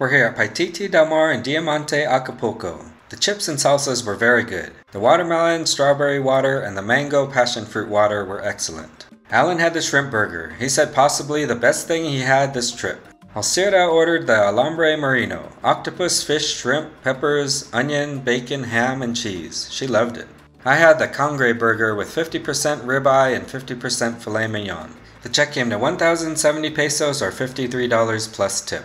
We're here at Paititi Del Mar in Diamante Acapulco. The chips and salsas were very good. The watermelon, strawberry water, and the mango passion fruit water were excellent. Alan had the shrimp burger. He said possibly the best thing he had this trip. Alcira ordered the alambre marino, octopus, fish, shrimp, peppers, onion, bacon, ham, and cheese. She loved it. I had the Congre burger with 50% ribeye and 50% filet mignon. The check came to 1,070 pesos or $53 plus tip.